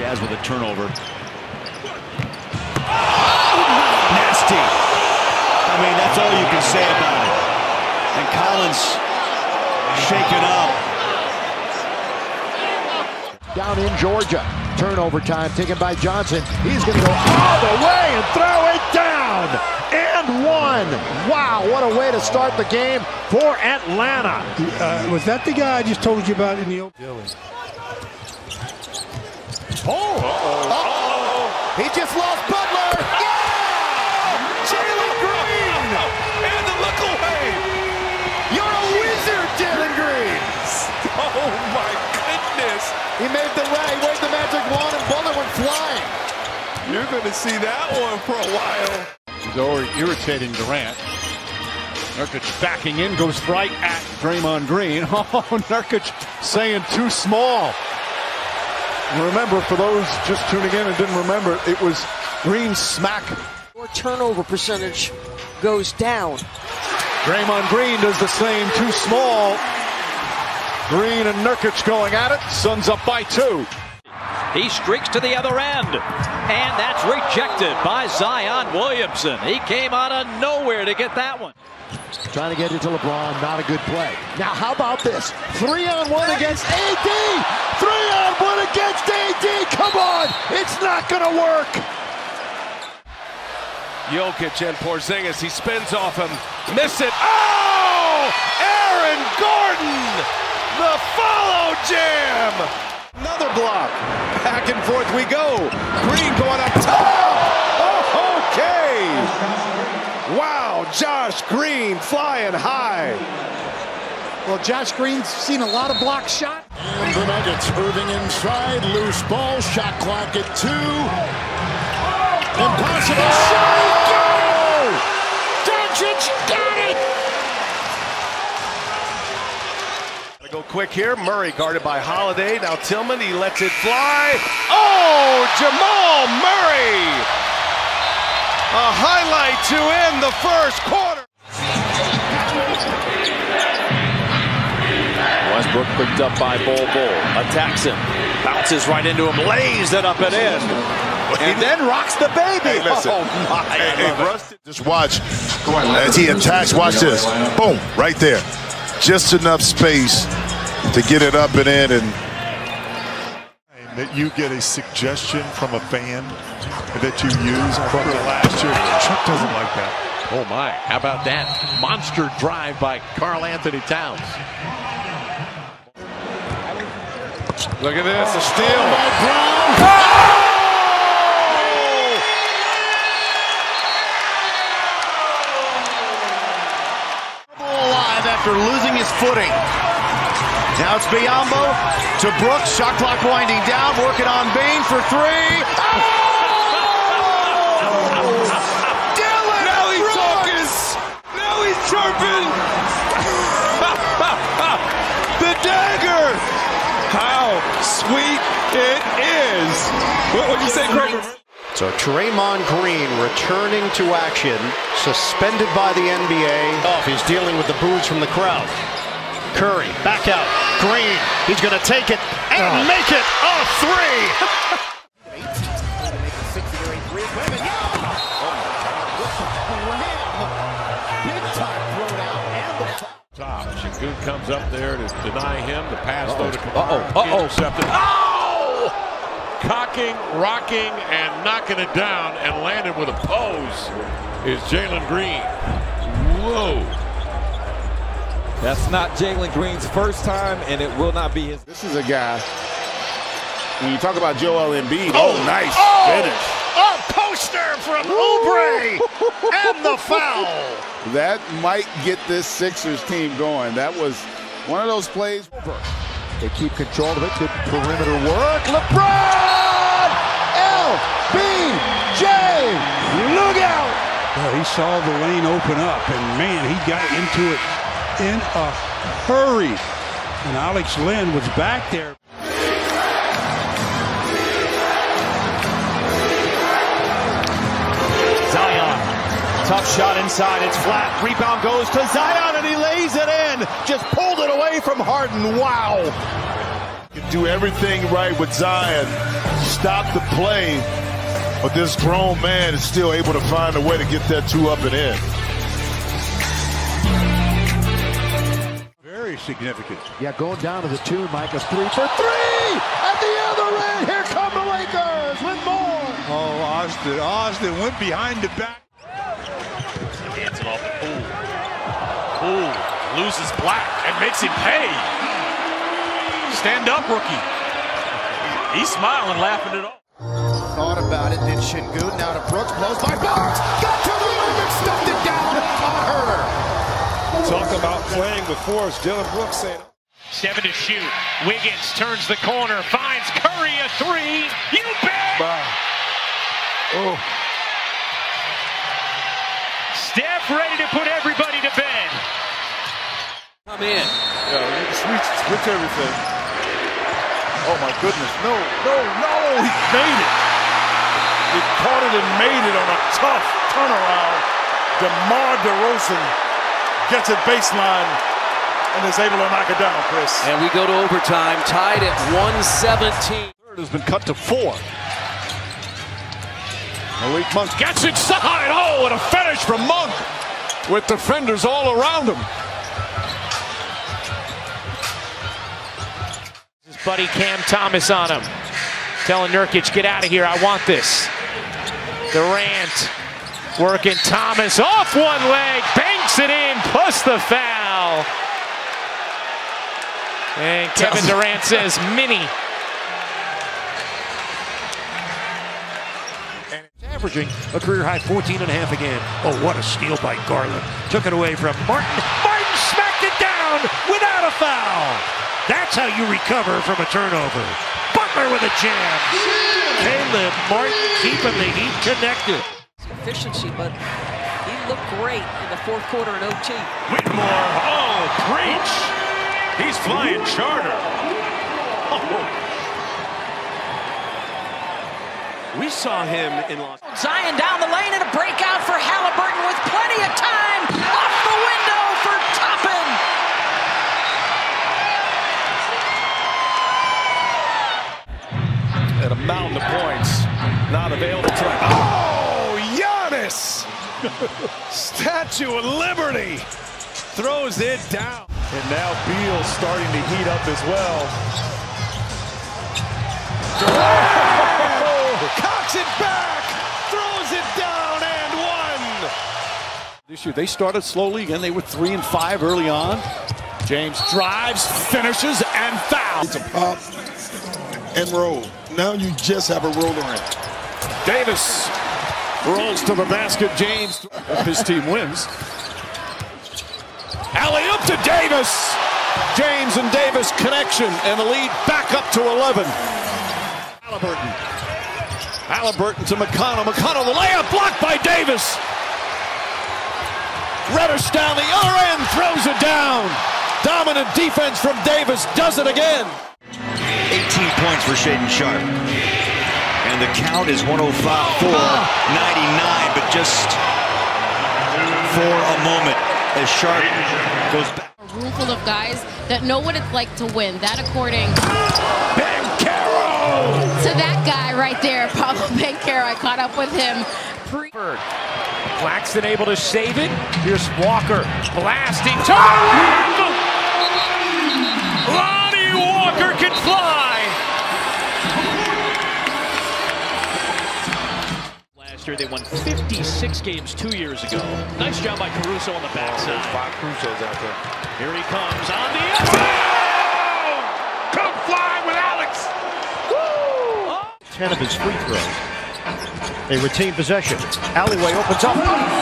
Jazz with a turnover. Nasty. I mean, that's all you can say about it. And Collins shaken up. Down in Georgia. Turnover time taken by Johnson. He's going to go all the way and throw it down. And one. Wow, what a way to start the game for Atlanta. Uh, was that the guy I just told you about in the open? Oh, Uh-oh. he just lost Butler. Yeah! Jalen Green! And the look away! You're a wizard, Jalen Green! Oh my goodness! He made the right, waved the magic wand, and bullet went flying. You're going to see that one for a while. He's already irritating Durant. Nurkic backing in, goes right at Draymond Green. Oh, Nurkic saying too small. Remember, for those just tuning in and didn't remember, it was Green smack. Your turnover percentage goes down. Draymond Green does the same, too small. Green and Nurkic going at it. Suns up by two. He streaks to the other end. And that's rejected by Zion Williamson. He came out of nowhere to get that one. Trying to get it to LeBron, not a good play. Now, how about this? Three on one against AD! Three on one against AD! Come on! It's not going to work! Jokic and Porzingis, he spins off him. Miss it. Oh! Aaron Gordon! The follow jam! Another block. Back and forth we go. Green going up top. Oh, okay. Wow, Josh Green flying high. Well, Josh Green's seen a lot of block shot. And the Nuggets moving inside. Loose ball. Shot clock at two. Impossible shot. Go! Doncic got it. Gotta go quick here. Murray guarded by Holiday. Now Tillman, he lets it fly. Oh, Jamal Murray! A highlight to end the first quarter. Westbrook picked up by Bol Bol. Attacks him. Bounces right into him. Lays it up and in. And then rocks the baby. Hey, listen. Oh, my. Hey, hey, Rusty, just watch as he attacks. Watch this. Boom, right there. Just enough space to get it up and in. And that you get a suggestion from a fan that you use from the last year. Chuck doesn't like that. Oh my, how about that? Monster drive by Karl-Anthony Towns. Look at this, a steal. Oh, Alive after losing his footing. Now it's Biyombo to Brooks. Shot clock winding down. Working on Bane for three. Dillon sweet it is. What would you say, Kramer? So Draymond Green returning to action, suspended by the NBA. Off, oh. he's dealing with the boos from the crowd. Curry, back out. Green, he's going to take it and oh. make it a three. comes up there to deny him. The pass though to Uh-oh. Kamara. Uh-oh. Intercepted. Oh! Cocking, rocking, and knocking it down and landed with a pose is Jalen Green. Whoa. That's not Jalen Green's first time, and it will not be his. this is a guy. When you talk about Joel Embiid, oh, oh! nice oh! finish. A poster from Oubre and the foul. That might get this Sixers team going. That was one of those plays. They keep control of it. Good perimeter work. LeBron! LBJ! Look out! Well, he saw the lane open up, and man, he got into it in a hurry. And Alex Len was back there. Tough shot inside. It's flat. Rebound goes to Zion and he lays it in. Just pulled it away from Harden. Wow. Do everything right with Zion. stop the play, but this grown man is still able to find a way to get that two up and in. Very significant. Yeah, going down to the two, Mike. A three for three at the other end. Here come the Lakers with more. Oh, Austin. Austin went behind the back. Hands it off to Poole. Poole loses Black and makes him pay. Stand up, rookie. He's smiling, laughing it off. Thought about it, did Sengun. Now to Brooks, blows by Barnes. Got to the rim and stuffed it down on Huerter. Talk about playing with force. Dillon Brooks saying. Seven to shoot. Wiggins turns the corner, finds Curry a three. You bet! Oh. Steph ready to put everybody to bed. Come in. Yeah, switch, switch everything. Oh my goodness. No, no, no. He made it. He caught it and made it on a tough turnaround. DeMar DeRozan gets it baseline and is able to knock it down, Chris. And we go to overtime, tied at 117. Third has been cut to four. Malik Monk Gets inside. Oh, and a finish from Monk with defenders all around him. His buddy Cam Thomas on him. Telling Nurkic, get out of here. I want this. Durant working Thomas off one leg, banks it in, plus the foul. And Kevin Durant says, mini. Averaging a career high 14 and a half a game. Oh, what a steal by Garland. Took it away from Martin. Martin smacked it down without a foul. That's how you recover from a turnover. Butler with a jam. Caleb Martin keeping the Heat connected. Efficiency, but he looked great in the fourth quarter in OT. Whitmore, oh, preach. He's flying charter. Oh, We saw him in Los Zion down the lane and a breakout for Halliburton with plenty of time. Off the window for Toppin. and a mountain of points not available tonight. Oh, Giannis! Statue of Liberty throws it down. And now Beal starting to heat up as well. Cocks it back, throws it down and one. This year they started slowly again. They were three and five early on. James drives, finishes, and fouls. It's a pop and roll. Now you just have a roller in. Davis rolls to the basket. James, if his team wins. Alley up to Davis. James and Davis connection, and the lead back up to 11. Halliburton. Halliburton to McConnell. McConnell, the layup blocked by Davis. Reddish down the other end, throws it down. Dominant defense from Davis, does it again. 18 points for Shaedon Sharpe. And the count is 105 for 99, but just for a moment as Sharpe goes back. Room full of guys that know what it's like to win. That according to that guy right there, Paolo Banchero. I caught up with him. Pre- Claxton able to save it. Here's Walker blasting to the rim. Lonnie Walker can fly. Last year they won 56 games two years ago. Nice job by Caruso on the backside. Oh, five Carusos out there. Here he comes on the outside. Come fly with Alex. 10 of his free throws. They retain possession. Alleyway opens up.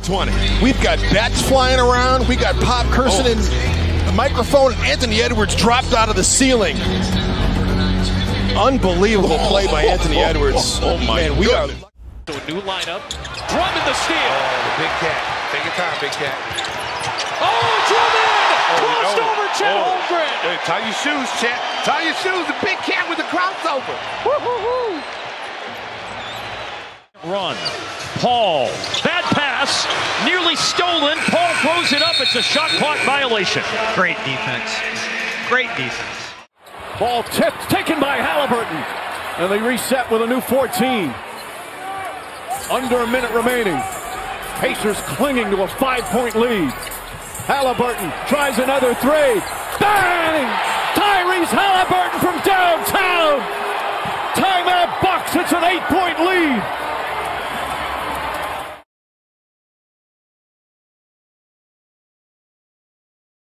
The 20. We've got bats flying around. We got Pop Curson oh. and the microphone. Anthony Edwards dropped out of the ceiling. Unbelievable play by Anthony oh, oh, Edwards. Oh, my Man, we are. So a new lineup. Drummond the steal. Oh, the big cat. Take your time, big cat. Oh, Drummond! Crossed no. over Chet Oh. Holmgren. Hey, tie your shoes, Chet. Tie your shoes. The big cat with the crossover. Woo-hoo-hoo. Run. Paul. Bad pass. Nearly stolen. Paul throws it up. It's a shot clock violation. Great defense. Great defense. Ball tipped, taken by Halliburton. And they reset with a new 14. Under a minute remaining. Pacers clinging to a five-point lead. Halliburton tries another three. Bang! Tyrese Halliburton from downtown. Timeout Bucks. It's an eight-point lead.